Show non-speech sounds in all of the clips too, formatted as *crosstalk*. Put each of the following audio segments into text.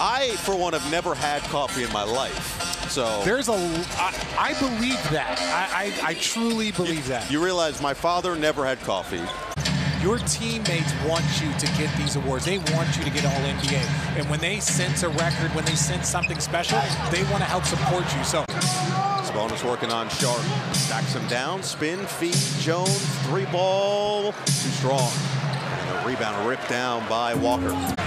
I, for one, have never had coffee in my life. So There's a, I, I believe that. I, I, I truly believe that. you realize my father never had coffee. Your teammates want you to get these awards. They want you to get All NBA. And when they sense a record, when they sense something special, they want to help support you. So Sabonis working on Sharpe. Stacks him down. Spin, feed, Jones. Three ball. Too strong. And a rebound ripped down by Walker.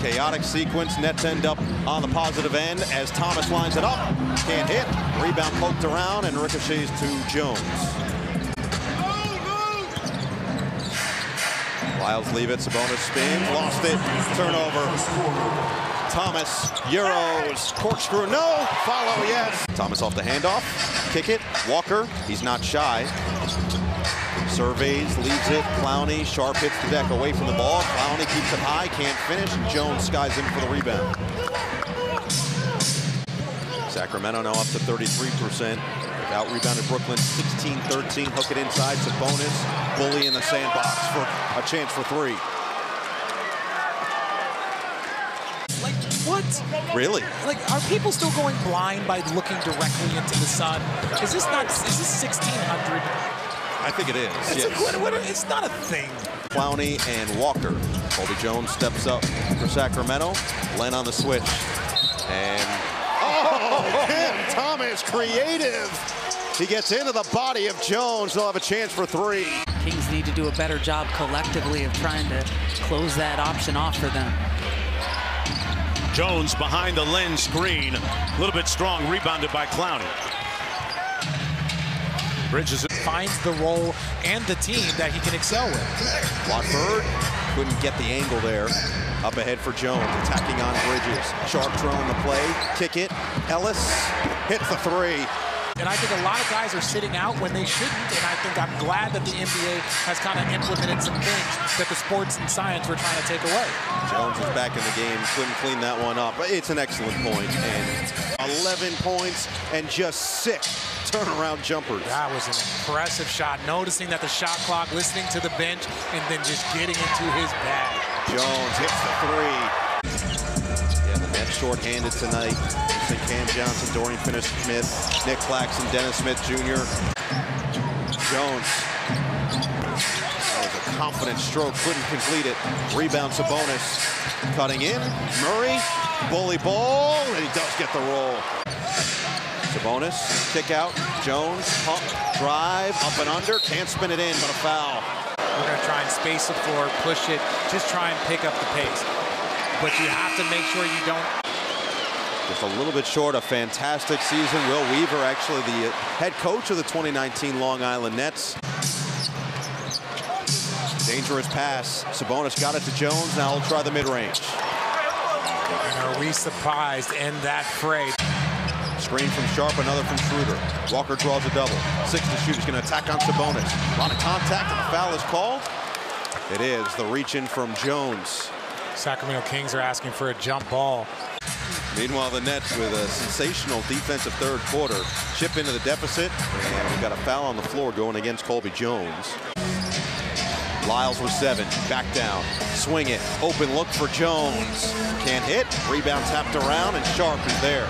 Chaotic sequence. Nets end up on the positive end as Thomas lines it up. Can't hit. Rebound poked around and ricochets to Jones. Lyles leave it. Sabonis spins. Lost it. Turnover. Thomas, Euros, corkscrew, no, follow, yes. Thomas off the handoff, kick it, Walker, he's not shy. Surveys, leaves it, Clowney, Sharpe hits the deck away from the ball. Clowney keeps it high, can't finish, and Jones skies in for the rebound. Sacramento now up to 33%. Out rebounded Brooklyn 16-13, hook it inside, Sabonis, bully in the sandbox for a chance for three. Like, what? Really? Like, are people still going blind by looking directly into the sun? Is this not, is this 1600? I think it is. It's, yes. a, what, what, it's not a thing. Clowney and Walker. Colby Jones steps up for Sacramento. Len on the switch. And oh, oh. Cam Thomas, creative. He gets into the body of Jones. They'll have a chance for three. Kings need to do a better job collectively of trying to close that option off for them. Jones behind the Len's screen. A little bit strong, rebounded by Clowney. Bridges Finds the role and the team that he can excel with. Watford couldn't get the angle there. Up ahead for Jones, attacking on Bridges. Sharpe trailing the play, kick it. Ellis hits the three. And I think a lot of guys are sitting out when they shouldn't. And I think I'm glad that the NBA has kind of implemented some things that the sports and science were trying to take away. Jones is back in the game, couldn't clean that one up. It's an excellent point. And 11 points and just six turnaround jumpers. That was an impressive shot. Noticing that the shot clock, listening to the bench, and then just getting into his bag. Jones hits the three. Yeah, the Nets shorthanded tonight. St. Cam Johnson, Dorian Finney-Smith, Nic Claxton, Dennis Smith Jr. Jones. That was a confident stroke, couldn't complete it. Rebound Sabonis. Cutting in. Murray, bully ball, and he does get the roll. Sabonis, kick out. Jones, pump, drive, up and under. Can't spin it in, but a foul. We're going to try and space the floor, push it, just try and pick up the pace. But you have to make sure you don't Just a little bit short. A fantastic season. Will Weaver, actually the uh, head coach of the 2019 Long Island Nets. Dangerous pass. Sabonis got it to Jones. Now he'll try the mid-range. And are we surprised in that fray? Screen from Sharpe, another from Schroeder. Walker draws a double. Six to shoot. He's going to attack on Sabonis. A lot of contact, and a foul is called. It is the reach in from Jones. Sacramento Kings are asking for a jump ball. Meanwhile, the Nets with a sensational defensive third quarter chip into the deficit, and we've got a foul on the floor going against Colby Jones. Lyles with seven, back down, swing it, open look for Jones. Can't hit, rebound tapped around, and Sharpe is there.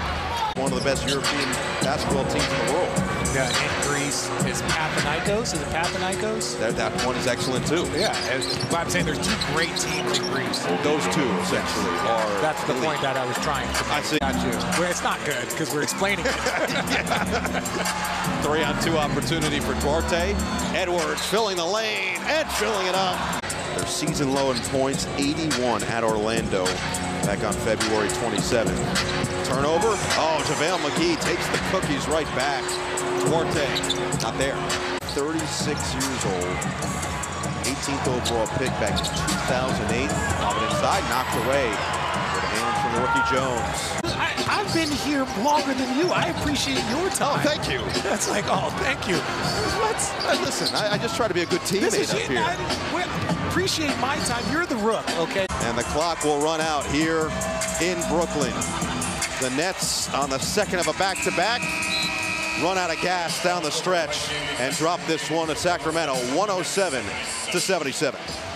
One of the best European basketball teams in the world. Yeah, in Greece is Pathanaikos. Is it Pathanaikos? That, that one is excellent too. Yeah, but I'm saying there's two great teams in Greece. Those two essentially are. That's the elite. point that I was trying to I see. Got you. Well, it's not good because we're explaining it. *laughs* Three on two opportunity for Duarte. Edwards filling the lane and filling it up. Season low in points, 81 at Orlando back on February 27th. Turnover. Oh, JaVale McGee takes the cookies right back. Duarte, not there. 36 years old. 18th overall pick back in 2008. Lob it inside, knocked away. Good hands from rookie Jones. I, I've been here longer than you. I appreciate your time. Thank you. That's like, oh, thank you. What? Listen, I, I just try to be a good teammate up here. I, appreciate my time. You're the rook, okay? And the clock will run out here in Brooklyn. The Nets on the second of a back-to-back run out of gas down the stretch and drop this one to Sacramento 107 to 77.